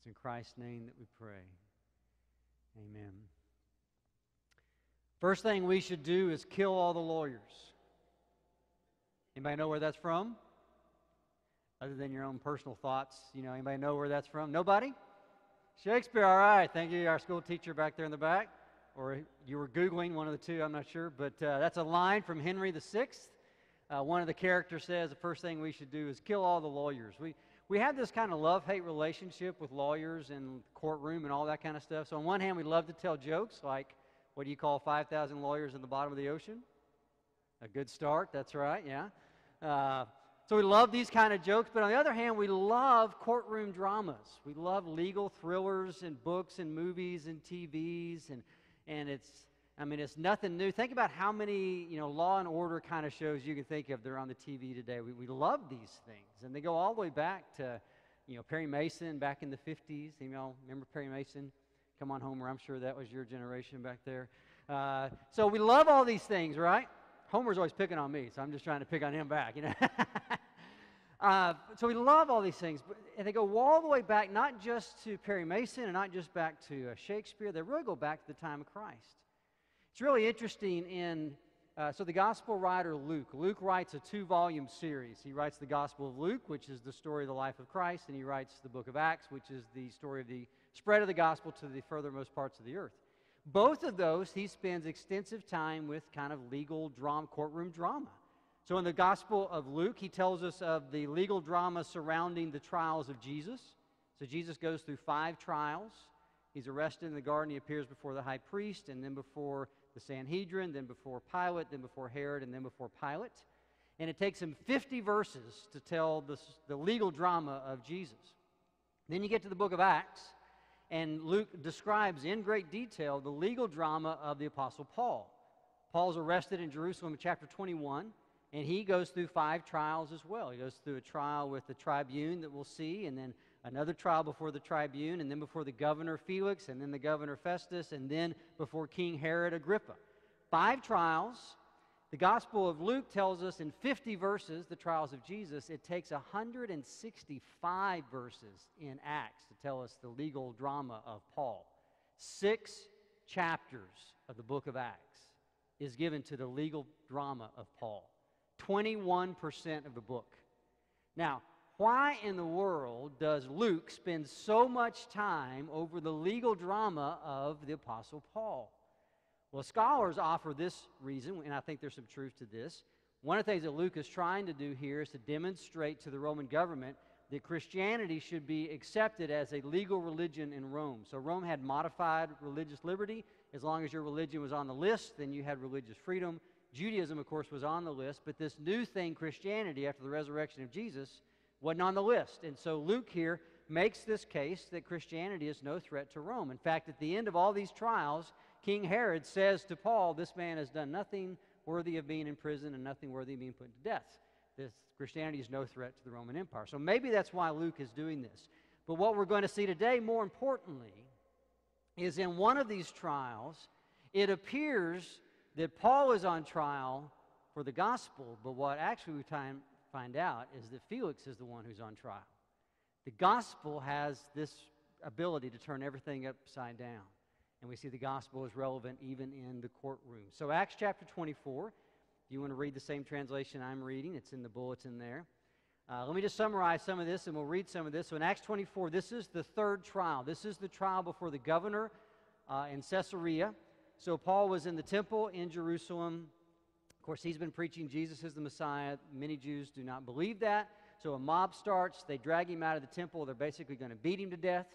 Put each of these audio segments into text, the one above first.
It's in Christ's name that we pray. Amen. First thing we should do is kill all the lawyers. Anybody know where that's from? Other than your own personal thoughts, you know, anybody know where that's from? Nobody? Shakespeare, all right. Thank you, our school teacher back there in the back. Or you were Googling one of the two, I'm not sure. But uh, that's a line from Henry VI. Uh, one of the characters says the first thing we should do is kill all the lawyers. We, we have this kind of love hate relationship with lawyers and courtroom and all that kind of stuff. So, on one hand, we love to tell jokes like, what do you call 5,000 lawyers in the bottom of the ocean? A good start, that's right, yeah. Uh, so, we love these kind of jokes, but on the other hand, we love courtroom dramas. We love legal thrillers and books and movies and TVs, and, and it's I mean, it's nothing new. Think about how many, you know, law and order kind of shows you can think of that are on the TV today. We, we love these things. And they go all the way back to, you know, Perry Mason back in the 50s. You know, remember Perry Mason? Come on, Homer. I'm sure that was your generation back there. Uh, so we love all these things, right? Homer's always picking on me, so I'm just trying to pick on him back, you know. uh, so we love all these things, but, and they go all the way back, not just to Perry Mason and not just back to uh, Shakespeare. They really go back to the time of Christ. It's really interesting in, uh, so the gospel writer Luke, Luke writes a two volume series. He writes the Gospel of Luke, which is the story of the life of Christ, and he writes the book of Acts, which is the story of the spread of the gospel to the furthermost parts of the earth. Both of those, he spends extensive time with kind of legal drama, courtroom drama. So in the Gospel of Luke, he tells us of the legal drama surrounding the trials of Jesus. So Jesus goes through five trials. He's arrested in the garden. He appears before the high priest and then before the Sanhedrin, then before Pilate, then before Herod, and then before Pilate. And it takes him 50 verses to tell the, the legal drama of Jesus. Then you get to the book of Acts, and Luke describes in great detail the legal drama of the Apostle Paul. Paul's arrested in Jerusalem in chapter 21, and he goes through five trials as well. He goes through a trial with the tribune that we'll see, and then another trial before the tribune, and then before the governor Felix, and then the governor Festus, and then before King Herod Agrippa. Five trials. The Gospel of Luke tells us in 50 verses the trials of Jesus. It takes 165 verses in Acts to tell us the legal drama of Paul. Six chapters of the book of Acts is given to the legal drama of Paul. 21% of the book. Now, why in the world does Luke spend so much time over the legal drama of the Apostle Paul? Well, scholars offer this reason, and I think there's some truth to this. One of the things that Luke is trying to do here is to demonstrate to the Roman government that Christianity should be accepted as a legal religion in Rome. So Rome had modified religious liberty. As long as your religion was on the list, then you had religious freedom. Judaism, of course, was on the list, but this new thing, Christianity, after the resurrection of Jesus, wasn't on the list. And so Luke here makes this case that Christianity is no threat to Rome. In fact, at the end of all these trials, King Herod says to Paul, This man has done nothing worthy of being in prison and nothing worthy of being put to death. This Christianity is no threat to the Roman Empire. So maybe that's why Luke is doing this. But what we're going to see today, more importantly, is in one of these trials, it appears that Paul is on trial for the gospel, but what actually we time, find out is that Felix is the one who's on trial. The gospel has this ability to turn everything upside down. And we see the gospel is relevant even in the courtroom. So, Acts chapter 24, if you want to read the same translation I'm reading, it's in the bulletin there. Uh, let me just summarize some of this and we'll read some of this. So, in Acts 24, this is the third trial. This is the trial before the governor uh, in Caesarea. So, Paul was in the temple in Jerusalem of course, he's been preaching Jesus is the Messiah. Many Jews do not believe that. So a mob starts. They drag him out of the temple. They're basically going to beat him to death.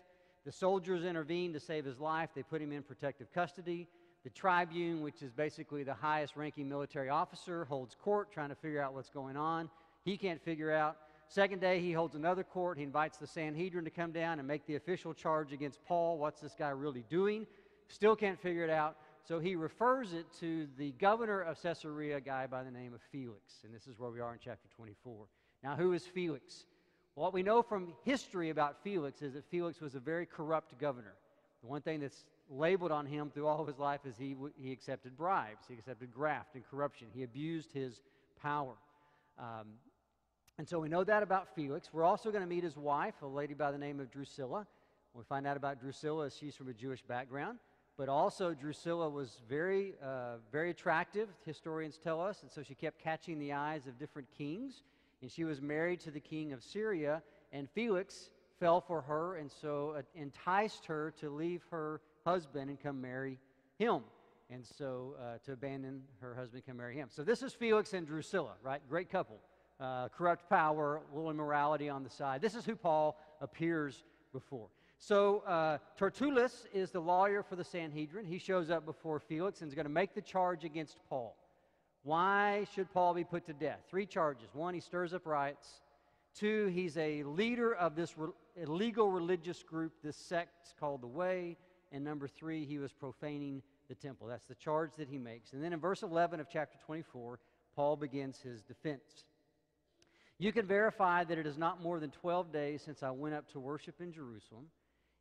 The soldiers intervene to save his life. They put him in protective custody. The tribune, which is basically the highest ranking military officer, holds court trying to figure out what's going on. He can't figure out. Second day, he holds another court. He invites the Sanhedrin to come down and make the official charge against Paul. What's this guy really doing? Still can't figure it out. So he refers it to the governor of Caesarea, a guy by the name of Felix. And this is where we are in chapter 24. Now, who is Felix? What we know from history about Felix is that Felix was a very corrupt governor. The one thing that's labeled on him through all of his life is he, he accepted bribes, he accepted graft and corruption, he abused his power. Um, and so we know that about Felix. We're also going to meet his wife, a lady by the name of Drusilla. We find out about Drusilla as she's from a Jewish background, but also Drusilla was very, uh, very attractive, historians tell us, and so she kept catching the eyes of different kings. And she was married to the king of Syria, and Felix fell for her and so enticed her to leave her husband and come marry him. And so uh, to abandon her husband and come marry him. So this is Felix and Drusilla, right? Great couple. Uh, corrupt power, little immorality on the side. This is who Paul appears before. So uh, Tertullus is the lawyer for the Sanhedrin. He shows up before Felix and is going to make the charge against Paul. Why should Paul be put to death? Three charges. One, he stirs up riots. Two, he's a leader of this re- illegal religious group, this sect called the Way. And number three, he was profaning the temple. That's the charge that he makes. And then in verse 11 of chapter 24, Paul begins his defense. You can verify that it is not more than 12 days since I went up to worship in Jerusalem.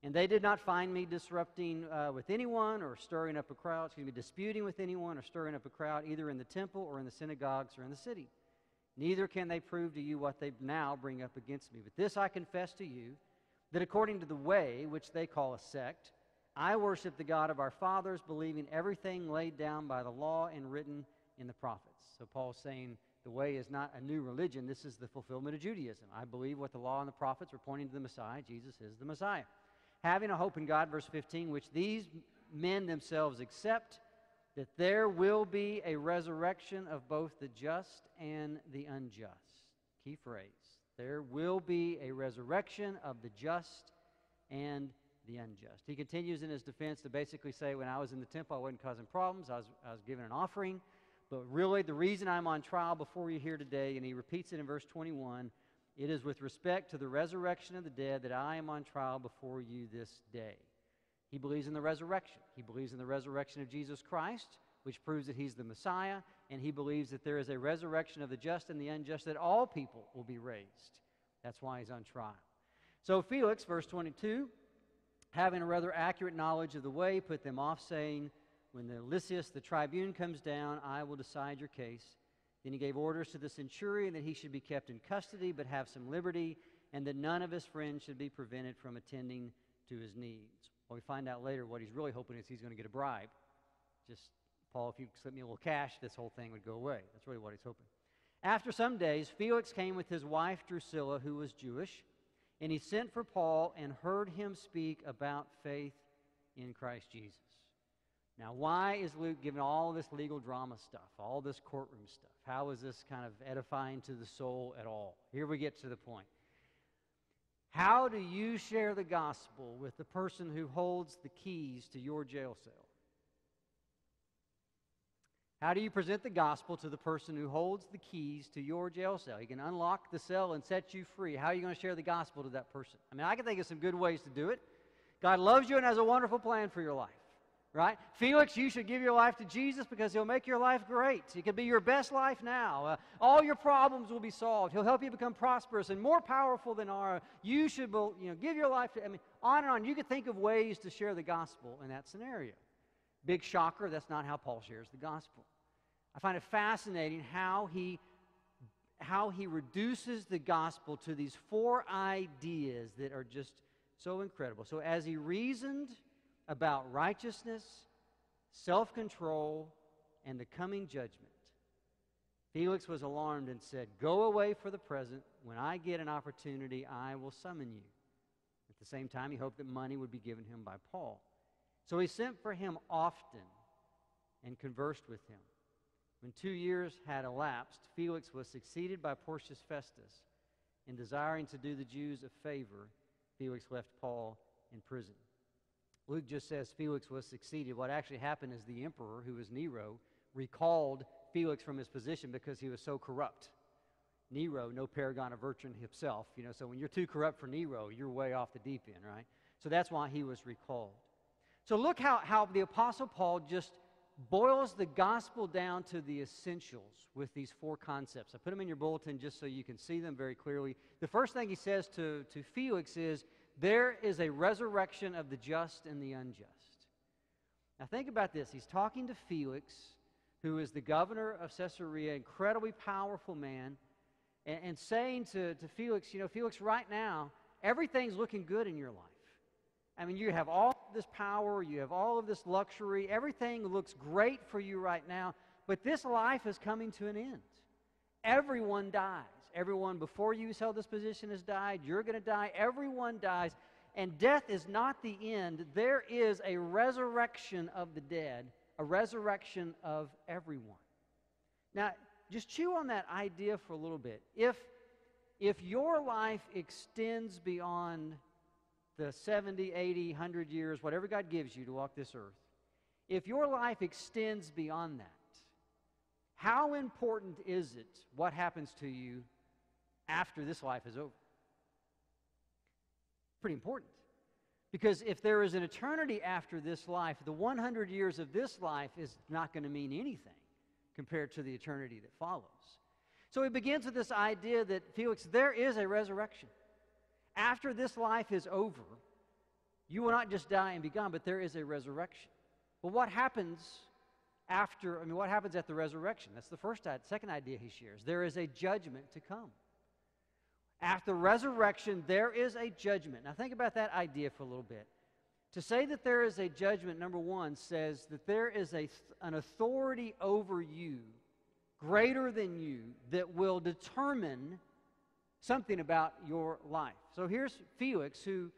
And they did not find me disrupting uh, with anyone or stirring up a crowd, excuse me, disputing with anyone or stirring up a crowd, either in the temple or in the synagogues or in the city. Neither can they prove to you what they now bring up against me. But this I confess to you that according to the way, which they call a sect, I worship the God of our fathers, believing everything laid down by the law and written in the prophets. So Paul's saying the way is not a new religion, this is the fulfillment of Judaism. I believe what the law and the prophets were pointing to the Messiah. Jesus is the Messiah having a hope in God, verse 15, which these men themselves accept, that there will be a resurrection of both the just and the unjust. Key phrase. There will be a resurrection of the just and the unjust. He continues in his defense to basically say, when I was in the temple, I wasn't causing problems. I was, I was giving an offering. But really, the reason I'm on trial before you here today, and he repeats it in verse 21 it is with respect to the resurrection of the dead that I am on trial before you this day. He believes in the resurrection. He believes in the resurrection of Jesus Christ, which proves that he's the Messiah, and he believes that there is a resurrection of the just and the unjust, that all people will be raised. That's why he's on trial. So Felix, verse 22, having a rather accurate knowledge of the way, put them off, saying, When the Lysias, the tribune, comes down, I will decide your case. Then he gave orders to the centurion that he should be kept in custody but have some liberty, and that none of his friends should be prevented from attending to his needs. Well, we find out later what he's really hoping is he's going to get a bribe. Just, Paul, if you slip me a little cash, this whole thing would go away. That's really what he's hoping. After some days, Felix came with his wife Drusilla, who was Jewish, and he sent for Paul and heard him speak about faith in Christ Jesus. Now, why is Luke giving all this legal drama stuff, all this courtroom stuff? How is this kind of edifying to the soul at all? Here we get to the point. How do you share the gospel with the person who holds the keys to your jail cell? How do you present the gospel to the person who holds the keys to your jail cell? He can unlock the cell and set you free. How are you going to share the gospel to that person? I mean, I can think of some good ways to do it. God loves you and has a wonderful plan for your life right? Felix, you should give your life to Jesus because he'll make your life great. It could be your best life now. Uh, all your problems will be solved. He'll help you become prosperous and more powerful than our. You should you know, give your life to, I mean, on and on. You could think of ways to share the gospel in that scenario. Big shocker, that's not how Paul shares the gospel. I find it fascinating how he how he reduces the gospel to these four ideas that are just so incredible. So as he reasoned about righteousness, self control, and the coming judgment. Felix was alarmed and said, Go away for the present. When I get an opportunity, I will summon you. At the same time, he hoped that money would be given him by Paul. So he sent for him often and conversed with him. When two years had elapsed, Felix was succeeded by Porcius Festus. In desiring to do the Jews a favor, Felix left Paul in prison. Luke just says Felix was succeeded. What actually happened is the emperor, who was Nero, recalled Felix from his position because he was so corrupt. Nero, no paragon of virtue himself, you know, so when you're too corrupt for Nero, you're way off the deep end, right? So that's why he was recalled. So look how, how the Apostle Paul just boils the gospel down to the essentials with these four concepts. I put them in your bulletin just so you can see them very clearly. The first thing he says to, to Felix is there is a resurrection of the just and the unjust. Now, think about this. He's talking to Felix, who is the governor of Caesarea, incredibly powerful man, and, and saying to, to Felix, you know, Felix, right now, everything's looking good in your life. I mean, you have all this power, you have all of this luxury, everything looks great for you right now, but this life is coming to an end. Everyone dies. Everyone before you held this position has died. You're going to die. Everyone dies. And death is not the end. There is a resurrection of the dead, a resurrection of everyone. Now, just chew on that idea for a little bit. If, if your life extends beyond the 70, 80, 100 years, whatever God gives you to walk this earth, if your life extends beyond that, how important is it what happens to you after this life is over? Pretty important. Because if there is an eternity after this life, the 100 years of this life is not going to mean anything compared to the eternity that follows. So he begins with this idea that, Felix, there is a resurrection. After this life is over, you will not just die and be gone, but there is a resurrection. Well, what happens after, I mean, what happens at the resurrection? That's the first, second idea he shares. There is a judgment to come. After resurrection, there is a judgment. Now, think about that idea for a little bit. To say that there is a judgment, number one, says that there is a, an authority over you greater than you that will determine something about your life. So here's Felix, who,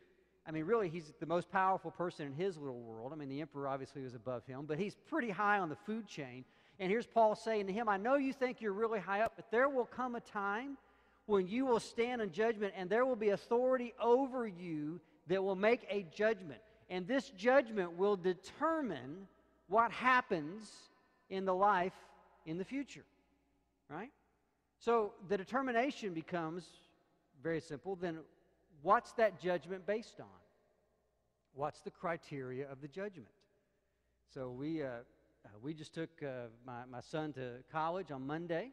I mean, really, he's the most powerful person in his little world. I mean, the emperor obviously was above him, but he's pretty high on the food chain. And here's Paul saying to him, I know you think you're really high up, but there will come a time when you will stand in judgment, and there will be authority over you that will make a judgment. And this judgment will determine what happens in the life in the future. Right? So the determination becomes very simple. Then what's that judgment based on? What's the criteria of the judgment? So we, uh, uh, we just took uh, my, my son to college on Monday.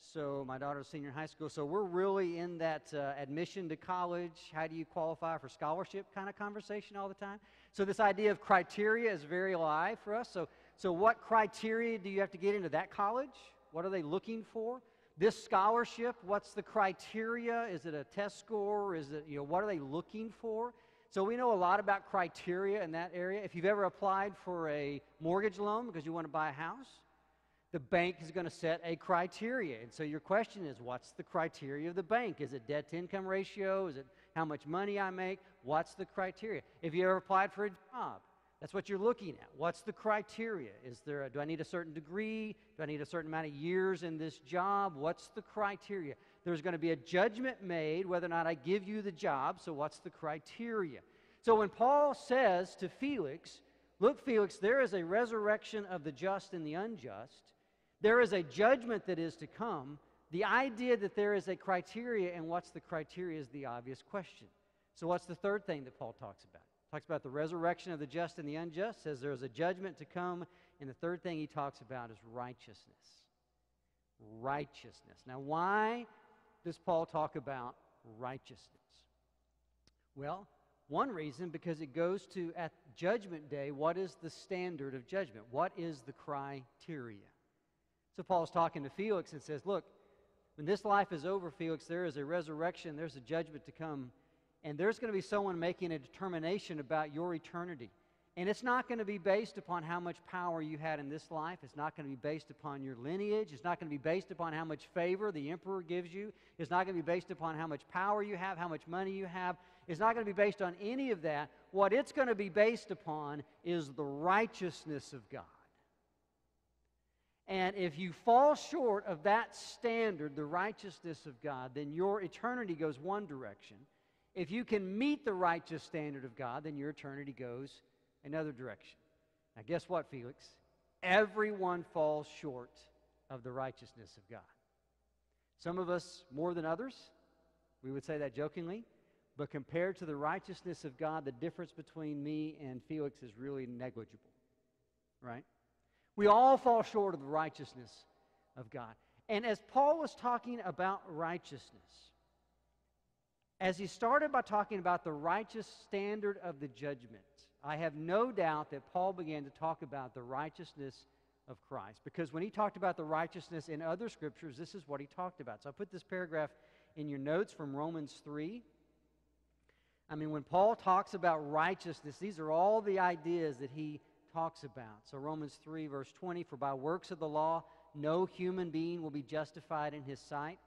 So my daughter's senior in high school. So we're really in that uh, admission to college. How do you qualify for scholarship kind of conversation all the time? So this idea of criteria is very alive for us. So so what criteria do you have to get into that college? What are they looking for? This scholarship, what's the criteria? Is it a test score? Is it, you know, what are they looking for? So we know a lot about criteria in that area. If you've ever applied for a mortgage loan because you want to buy a house, the bank is going to set a criteria. And so your question is what's the criteria of the bank? Is it debt to income ratio? Is it how much money I make? What's the criteria? If you ever applied for a job, that's what you're looking at. What's the criteria? Is there a, do I need a certain degree? Do I need a certain amount of years in this job? What's the criteria? There's going to be a judgment made whether or not I give you the job. So what's the criteria? So when Paul says to Felix, "Look, Felix, there is a resurrection of the just and the unjust. There is a judgment that is to come." The idea that there is a criteria and what's the criteria is the obvious question. So what's the third thing that Paul talks about? talks about the resurrection of the just and the unjust, says there is a judgment to come, and the third thing he talks about is righteousness. Righteousness. Now, why does Paul talk about righteousness? Well, one reason because it goes to at judgment day, what is the standard of judgment? What is the criteria? So Paul's talking to Felix and says, Look, when this life is over, Felix, there is a resurrection, there's a judgment to come and there's going to be someone making a determination about your eternity. And it's not going to be based upon how much power you had in this life. It's not going to be based upon your lineage. It's not going to be based upon how much favor the emperor gives you. It's not going to be based upon how much power you have, how much money you have. It's not going to be based on any of that. What it's going to be based upon is the righteousness of God. And if you fall short of that standard, the righteousness of God, then your eternity goes one direction if you can meet the righteous standard of God, then your eternity goes another direction. Now, guess what, Felix? Everyone falls short of the righteousness of God. Some of us more than others. We would say that jokingly. But compared to the righteousness of God, the difference between me and Felix is really negligible. Right? We all fall short of the righteousness of God. And as Paul was talking about righteousness, as he started by talking about the righteous standard of the judgment, I have no doubt that Paul began to talk about the righteousness of Christ. Because when he talked about the righteousness in other scriptures, this is what he talked about. So I put this paragraph in your notes from Romans 3. I mean, when Paul talks about righteousness, these are all the ideas that he talks about. So, Romans 3, verse 20 For by works of the law, no human being will be justified in his sight,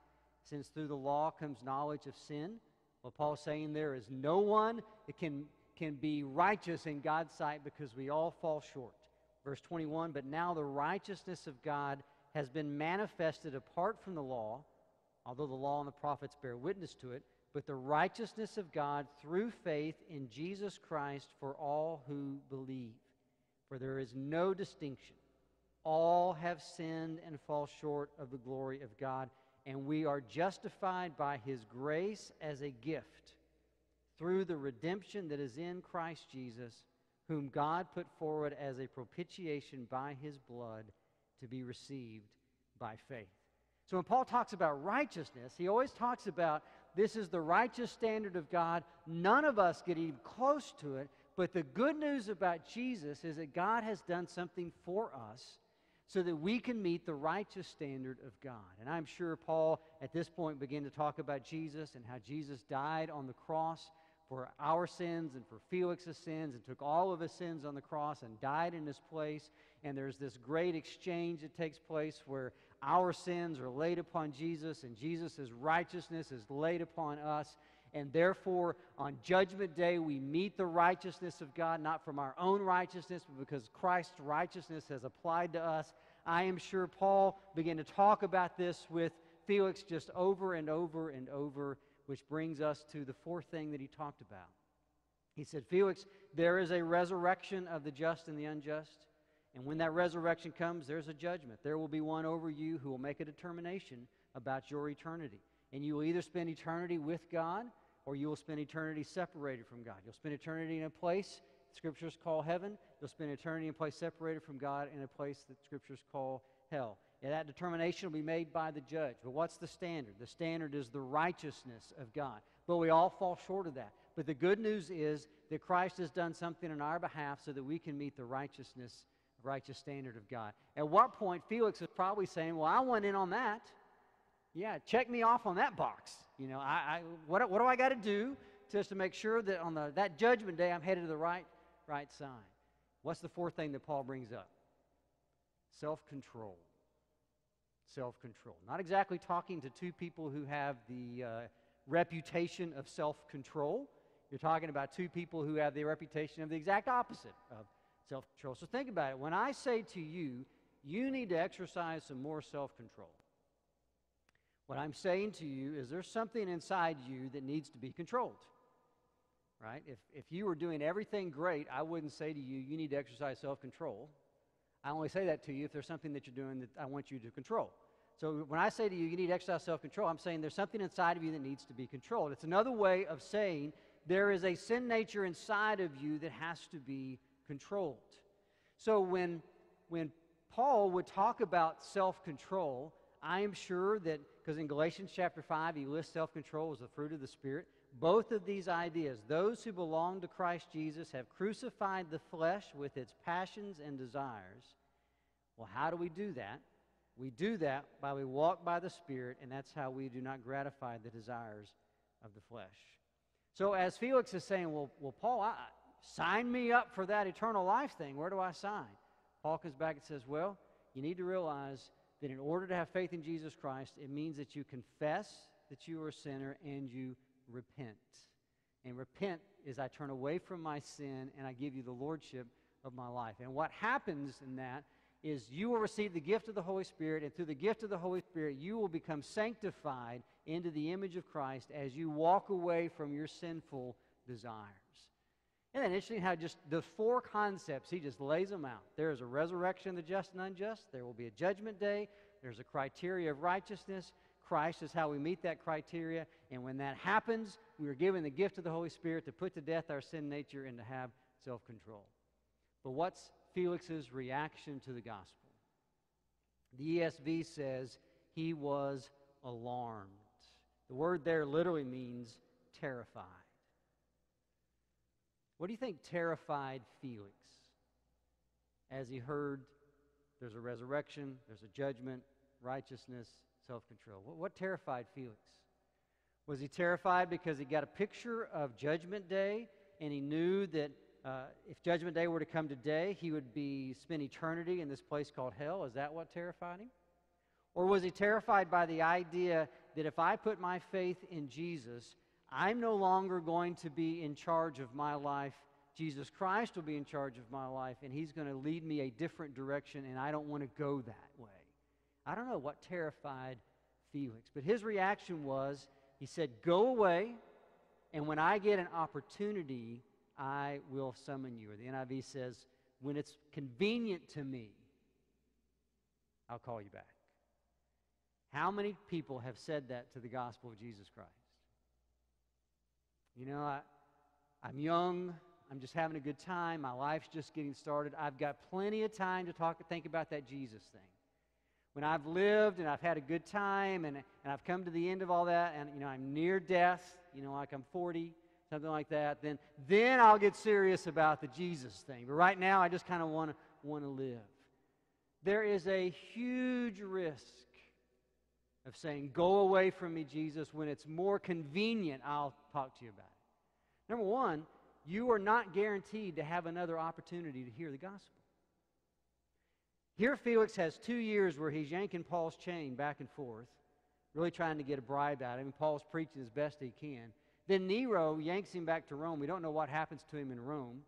since through the law comes knowledge of sin. What Paul's saying there is no one that can, can be righteous in God's sight because we all fall short. Verse 21 But now the righteousness of God has been manifested apart from the law, although the law and the prophets bear witness to it, but the righteousness of God through faith in Jesus Christ for all who believe. For there is no distinction. All have sinned and fall short of the glory of God, and we are justified by his grace as a gift through the redemption that is in Christ Jesus, whom God put forward as a propitiation by his blood to be received by faith. So when Paul talks about righteousness, he always talks about this is the righteous standard of God. None of us get even close to it. But the good news about Jesus is that God has done something for us so that we can meet the righteous standard of God. And I'm sure Paul at this point began to talk about Jesus and how Jesus died on the cross for our sins and for Felix's sins and took all of his sins on the cross and died in his place. And there's this great exchange that takes place where our sins are laid upon Jesus and Jesus' righteousness is laid upon us. And therefore, on Judgment Day, we meet the righteousness of God, not from our own righteousness, but because Christ's righteousness has applied to us. I am sure Paul began to talk about this with Felix just over and over and over, which brings us to the fourth thing that he talked about. He said, Felix, there is a resurrection of the just and the unjust. And when that resurrection comes, there's a judgment. There will be one over you who will make a determination about your eternity. And you will either spend eternity with God or you will spend eternity separated from God. You'll spend eternity in a place scriptures call heaven. You'll spend eternity in a place separated from God in a place that scriptures call hell. And that determination will be made by the judge. But what's the standard? The standard is the righteousness of God. But we all fall short of that. But the good news is that Christ has done something on our behalf so that we can meet the righteousness, righteous standard of God. At what point Felix is probably saying, Well, I went in on that. Yeah, check me off on that box. You know, I, I what, what do I got to do just to make sure that on the, that judgment day I'm headed to the right, right side? What's the fourth thing that Paul brings up? Self control. Self control. Not exactly talking to two people who have the uh, reputation of self control. You're talking about two people who have the reputation of the exact opposite of self control. So think about it. When I say to you, you need to exercise some more self control, what I'm saying to you is there's something inside you that needs to be controlled. Right? If, if you were doing everything great, I wouldn't say to you, you need to exercise self control. I only say that to you if there's something that you're doing that I want you to control. So when I say to you, you need to exercise self control, I'm saying there's something inside of you that needs to be controlled. It's another way of saying there is a sin nature inside of you that has to be controlled. So when, when Paul would talk about self control, I am sure that, because in Galatians chapter 5, he lists self control as the fruit of the Spirit. Both of these ideas, those who belong to Christ Jesus have crucified the flesh with its passions and desires. Well, how do we do that? We do that by we walk by the Spirit, and that's how we do not gratify the desires of the flesh. So, as Felix is saying, well, well Paul, I, sign me up for that eternal life thing. Where do I sign? Paul comes back and says, well, you need to realize that in order to have faith in Jesus Christ, it means that you confess that you are a sinner and you repent. And repent is I turn away from my sin and I give you the lordship of my life. And what happens in that is you will receive the gift of the Holy Spirit, and through the gift of the Holy Spirit, you will become sanctified into the image of Christ as you walk away from your sinful desires. Isn't that interesting how just the four concepts, he just lays them out. There is a resurrection of the just and unjust. There will be a judgment day. There's a criteria of righteousness. Christ is how we meet that criteria. And when that happens, we are given the gift of the Holy Spirit to put to death our sin nature and to have self control. But what's Felix's reaction to the gospel? The ESV says he was alarmed. The word there literally means terrified. What do you think terrified Felix as he heard there's a resurrection, there's a judgment, righteousness, self control? What, what, terrified Felix? Was he terrified because he got a picture of Judgment Day and he knew that uh, if Judgment Day were to come today, he would be spend eternity in this place called hell? Is that what terrified him? Or was he terrified by the idea that if I put my faith in Jesus, I'm no longer going to be in charge of my life. Jesus Christ will be in charge of my life, and He's going to lead me a different direction, and I don't want to go that way. I don't know what terrified Felix, but his reaction was he said, Go away, and when I get an opportunity, I will summon you. Or the NIV says, When it's convenient to me, I'll call you back. How many people have said that to the gospel of Jesus Christ? You know, I, I'm young. I'm just having a good time. My life's just getting started. I've got plenty of time to talk, and think about that Jesus thing. When I've lived and I've had a good time and, and I've come to the end of all that and, you know, I'm near death, you know, like I'm 40, something like that, then, then I'll get serious about the Jesus thing. But right now, I just kind of want to want to live. There is a huge risk of saying, Go away from me, Jesus. When it's more convenient, I'll talk to you about it. Number one, you are not guaranteed to have another opportunity to hear the gospel. Here, Felix has two years where he's yanking Paul's chain back and forth, really trying to get a bribe out of him. Paul's preaching as best he can. Then Nero yanks him back to Rome. We don't know what happens to him in Rome,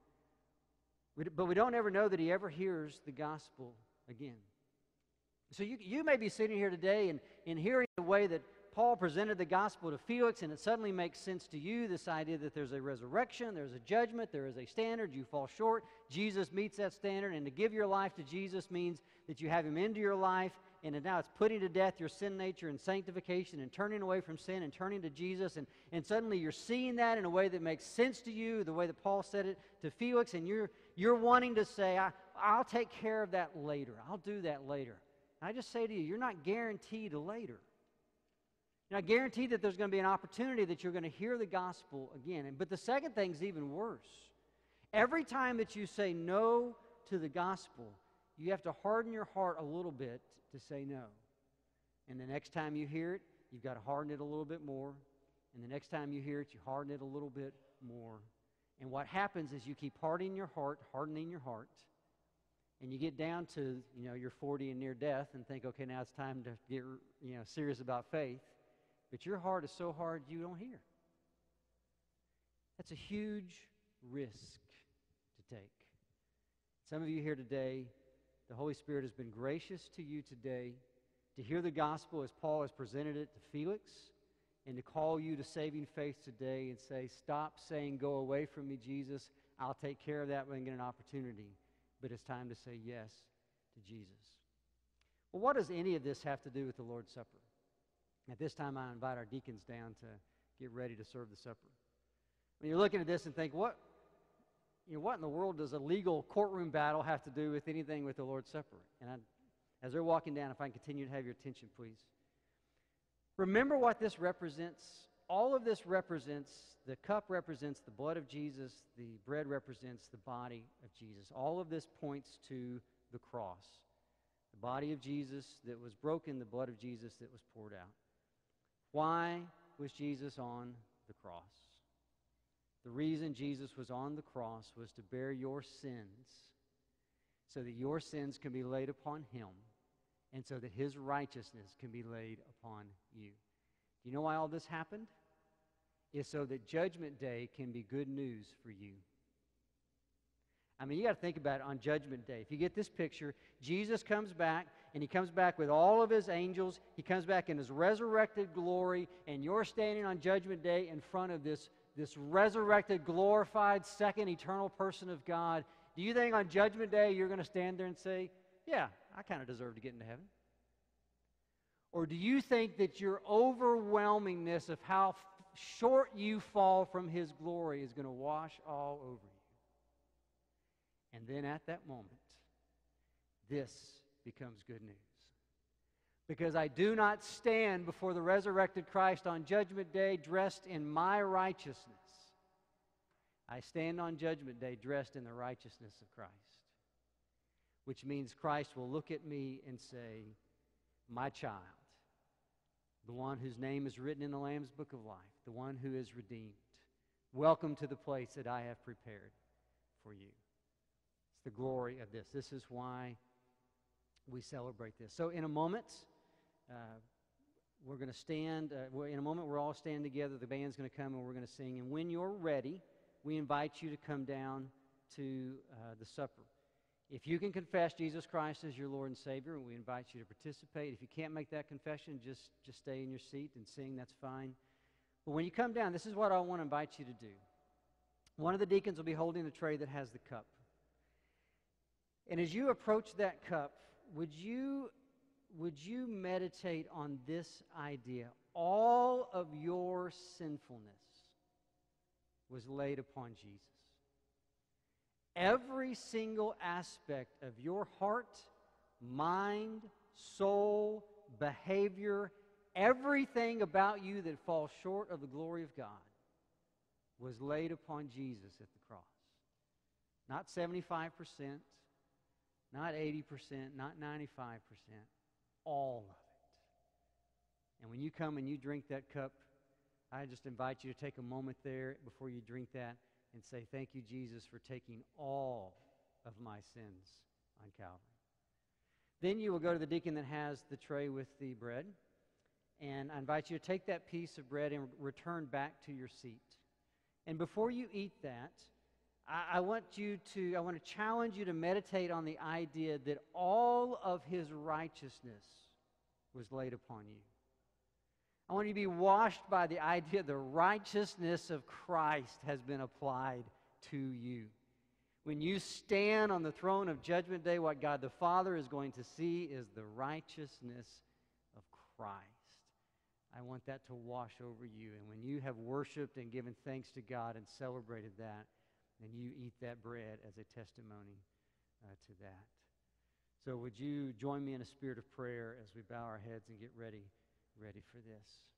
but we don't ever know that he ever hears the gospel again. So you, you may be sitting here today and, and hearing the way that Paul presented the gospel to Felix, and it suddenly makes sense to you this idea that there's a resurrection, there's a judgment, there is a standard, you fall short. Jesus meets that standard, and to give your life to Jesus means that you have him into your life, and now it's putting to death your sin nature and sanctification and turning away from sin and turning to Jesus. And, and suddenly you're seeing that in a way that makes sense to you, the way that Paul said it to Felix, and you're, you're wanting to say, I, I'll take care of that later. I'll do that later. I just say to you, you're not guaranteed a later. You're not guaranteed that there's going to be an opportunity that you're going to hear the gospel again. But the second thing is even worse. Every time that you say no to the gospel, you have to harden your heart a little bit to say no. And the next time you hear it, you've got to harden it a little bit more. And the next time you hear it, you harden it a little bit more. And what happens is you keep hardening your heart, hardening your heart and you get down to you know you're 40 and near death and think okay now it's time to get you know serious about faith. But your heart is so hard you don't hear. That's a huge risk to take. Some of you here today the holy spirit has been gracious to you today to hear the gospel as paul has presented it to felix and to call you to saving faith today and say stop saying go away from me jesus. I'll take care of that when i get an opportunity but it's time to say yes to Jesus. Well, what does any of this have to do with the Lord's Supper? At this time, I invite our deacons down to get ready to serve the supper. When you're looking at this and think, what, you know, what in the world does a legal courtroom battle have to do with anything with the Lord's Supper? And I, as they're walking down, if I can continue to have your attention, please. Remember what this represents. All of this represents the cup represents the blood of Jesus, the bread represents the body of Jesus. All of this points to the cross. The body of Jesus that was broken, the blood of Jesus that was poured out. Why was Jesus on the cross? The reason Jesus was on the cross was to bear your sins so that your sins can be laid upon him and so that his righteousness can be laid upon you. Do you know why all this happened? is so that Judgment Day can be good news for you. I mean, you got to think about it on Judgment Day. If you get this picture, Jesus comes back, and he comes back with all of his angels. He comes back in his resurrected glory, and you're standing on Judgment Day in front of this, this resurrected, glorified, second eternal person of God. Do you think on Judgment Day you're going to stand there and say, Yeah, I kind of deserve to get into heaven? Or do you think that your overwhelmingness of how short you fall from his glory is going to wash all over you. And then at that moment, this becomes good news. Because I do not stand before the resurrected Christ on Judgment Day dressed in my righteousness. I stand on Judgment Day dressed in the righteousness of Christ. Which means Christ will look at me and say, My child, the one whose name is written in the Lamb's book of life, the one who is redeemed. Welcome to the place that I have prepared for you. It's the glory of this. This is why we celebrate this. So, in a moment, uh, we're going to stand. Uh, in a moment, we're all standing together. The band's going to come and we're going to sing. And when you're ready, we invite you to come down to uh, the supper. If you can confess Jesus Christ as your Lord and Savior, we invite you to participate. If you can't make that confession, just, just stay in your seat and sing. That's fine. But when you come down, this is what I want to invite you to do. One of the deacons will be holding the tray that has the cup. And as you approach that cup, would you, would you meditate on this idea? All of your sinfulness was laid upon Jesus. Every single aspect of your heart, mind, soul, behavior, everything about you that falls short of the glory of God was laid upon Jesus at the cross. Not 75%, not 80%, not 95%, all of it. And when you come and you drink that cup, I just invite you to take a moment there before you drink that and say, Thank you, Jesus, for taking all of my sins on Calvary. Then you will go to the deacon that has the tray with the bread. And I invite you to take that piece of bread and return back to your seat. And before you eat that, I, I want you to, I want to challenge you to meditate on the idea that all of his righteousness was laid upon you. I want you to be washed by the idea the righteousness of Christ has been applied to you. When you stand on the throne of Judgment Day, what God the Father is going to see is the righteousness of Christ. I want that to wash over you. And when you have worshiped and given thanks to God and celebrated that, then you eat that bread as a testimony uh, to that. So, would you join me in a spirit of prayer as we bow our heads and get ready? Ready for this.